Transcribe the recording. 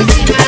Imagina